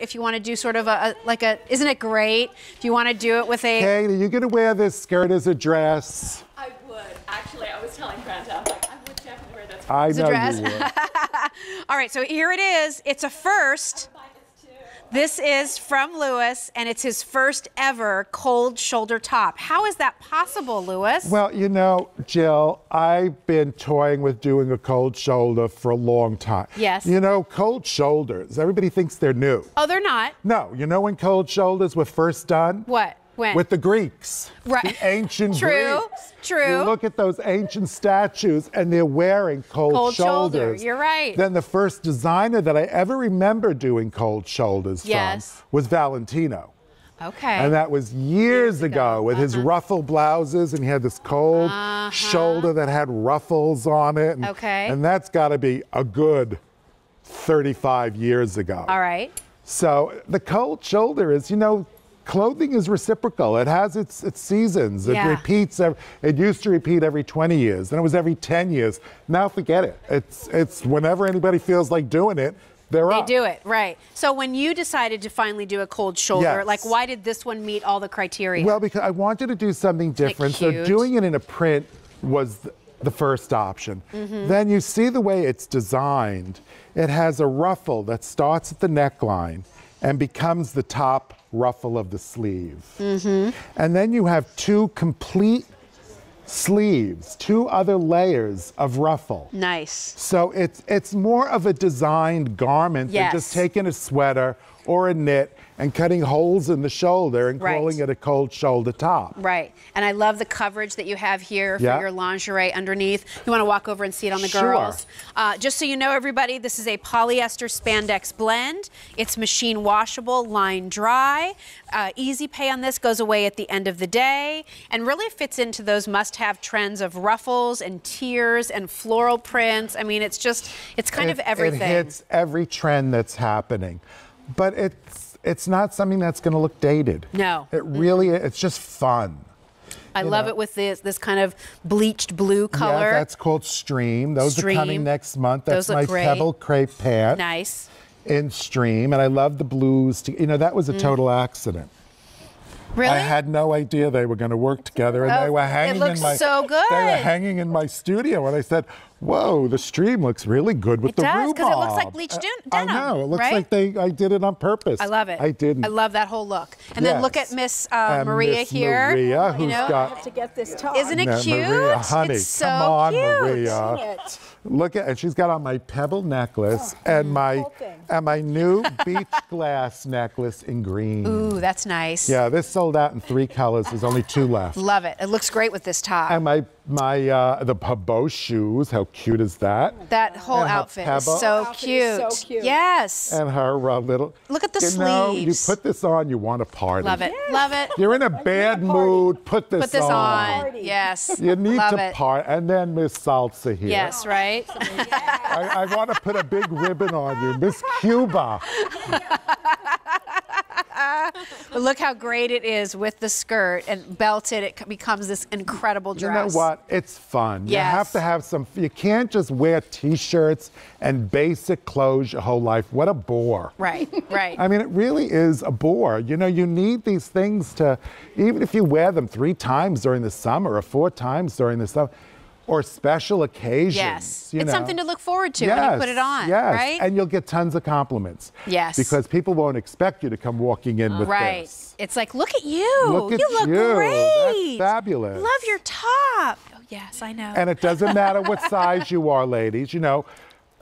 if you want to do sort of a, a like a, isn't it great? If you want to do it with a. Kate, are you going to wear this skirt as a dress? I would. Actually, I was telling Brenda, I'm like, I would definitely wear this. I As a know dress? you would. All right, so here it is. It's a first. This is from Louis, and it's his first ever cold shoulder top. How is that possible, Louis? Well, you know, Jill, I've been toying with doing a cold shoulder for a long time. Yes. You know, cold shoulders, everybody thinks they're new. oh, they're not. No, you know when cold shoulders were first done? What? When? With the Greeks. Right. The ancient True, Greeks. true. You look at those ancient statues and they're wearing cold, Cold shoulder, shoulders. you're right. Then the first designer that I ever remember doing cold shoulders Yes. from was Valentino. okay. And that was years, ago, with his Uh-huh. ruffle blouses, and he had this cold shoulder that had ruffles on it. And, Okay. And that's got to be a good 35 years ago. All right. So the cold shoulder is, you know, clothing is reciprocal. It has its its seasons. It Yeah. repeats. ev- It used to repeat every 20 years. Then it was every 10 years. Now forget it. It's it's whenever anybody feels like doing it, they're They up. do it, right. So when you decided to finally do a cold shoulder, Yes. like why did this one meet all the criteria? Well, because I wanted to do something different. So doing it in a print was the first option. Mm-hmm. Then you see the way it's designed. It has a ruffle that starts at the neckline and becomes the top ruffle of the sleeve. Mm-hmm. And then you have two complete sleeves, two other layers of ruffle. nice. So it's it's more of a designed garment Yes. than just taking a sweater or a knit and cutting holes in the shoulder and Right. calling it a cold shoulder top. Right. And I love the coverage that you have here for Yeah. your lingerie underneath. You want to walk over and see it on the Sure. girls. Uh, just so you know, everybody, this is a polyester spandex blend. It's machine washable, line dry. Uh, easy pay on this goes away at the end of the day and really fits into those must have trends of ruffles and tiers and floral prints. I mean, it's just, it's kind of everything. It hits every trend that's happening, but it's it's not something that's going to look dated. No. It really it's just fun. I you love know. it with this this kind of bleached blue color. Yeah, that's called Stream. Those are coming next month. That's my great. pebble crepe pant nice. In Stream, and I love the blues. To, you know, that was a total accident. Mm. Really? I had no idea they were going to work together, and Oh, they were it hanging looks in my. so They were hanging in my studio, and I said, "Whoa, the stream looks really good with It the does, rhubarb." 'cause it does, because it looks like bleached Uh, den- I know. It looks right? like they. I did it on purpose. I love it. I didn't. I love that whole look. And then look at Miss uh, And Maria Miss here. Maria, you who's know? got. To get this top. Isn't it No, cute? Maria, honey, it's so come on, cute. Maria. it. Look at, and she's got on my pebble necklace and my and my new beach glass necklace in green. Ooh, that's nice. Yeah, this sold out in three colors. There's only two left. Love it. It looks great with this top. And my my uh, the Pabo shoes. How cute is that? that whole and outfit is so Outfit cute. is so cute. Yes. And her uh, little. Look at the you Know, you put this on, you want to party. Love it. Love it. You're in a bad mood. Put this, on. Put this on. on. Party. Yes. You need Love to it. part, and then Miss Salsa here. Yes, right? I, I want to put a big ribbon on you, Miss Cuba. But look how great it is with the skirt and belted. It becomes this incredible dress. You know what? It's fun. You have to have some. You can't just wear T-shirts and basic clothes your whole life. What a bore. Right, right. I mean, it really is a bore. You know, you need these things to, even if you wear them three times during the summer or four times during the summer, or special occasions. yes. It's know. something to look forward to when you put it on, yes. right? And you'll get tons of compliments. Yes. Because people won't expect you to come walking in with Right. this. Right. It's like, look at you. Look at you look you. great. That's fabulous. Love your top. Oh, yes, I know. And it doesn't matter what size you are, ladies. You know,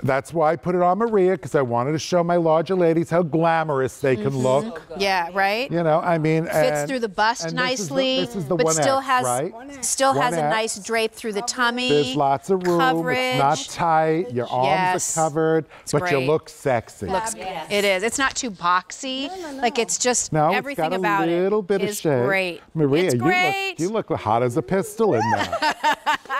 that's why I put it on Maria because I wanted to show my larger ladies how glamorous they can mm-hmm. look. yeah, right? You know, I mean, Fits and- through the bust and this is the- nicely, This is the, but 1X, still has right? still has a nice drape through the tummy. There's lots of room. Coverage. It's not tight. Your arms Yes. are covered, but great. you look sexy. Looks, It is. It's not too boxy. Like it's just no, everything it's got about a little it bit of shape. great. Maria, it's you look you look hot as a pistol in that.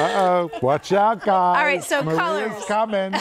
Uh-oh, watch out, guys. All right, so Maria's colors. coming.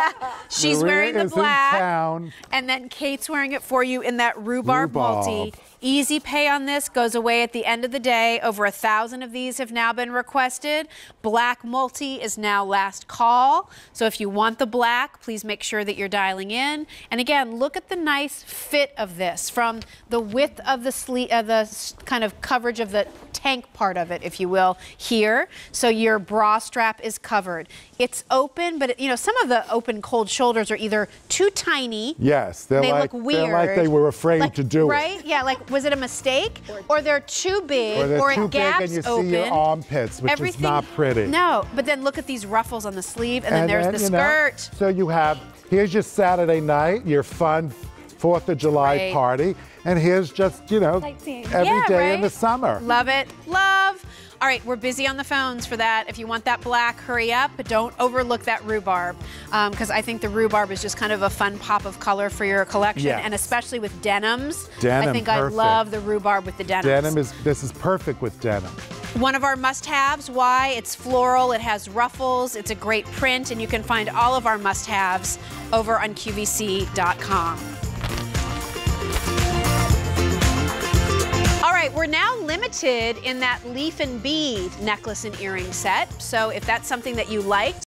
She's Maria wearing the black. And then Kate's wearing it for you in that rhubarb, Rhubarb. multi. Easy pay on this goes away at the end of the day. Over a thousand of these have now been requested. Black multi is now last call. So if you want the black, please make sure that you're dialing in. And again, look at the nice fit of this from the width of the sleeve, uh, the kind of coverage of the tank part of it, if you will, here. So your bra strap is covered. It's open, but it, you know some of the open cold shoulders are either too tiny. Yes, they're they like look weird. they're like they were afraid Like, to do it. right? Yeah, like was it a mistake, or they're too big, it. Or it too big gaps and you open. see your armpits, which Everything, is not pretty. No, but then look at these ruffles on the sleeve, and, then there's the you know, skirt. so you have here's your Saturday night, your fun Fourth of July Right. party, and here's just you know Sightseeing. every day Yeah, in the summer. Love it. Love. All right, we're busy on the phones for that. If you want that black, hurry up, but don't overlook that rhubarb um, because I think the rhubarb is just kind of a fun pop of color for your collection, Yes. and especially with denims. Denim, I think I love the rhubarb with the denims. Denim is this is perfect with denim. One of our must-haves. Why? It's floral. It has ruffles. It's a great print, and you can find all of our must-haves over on QVC.com. right, we're now limited in that leaf and bead necklace and earring set. So if that's something that you liked,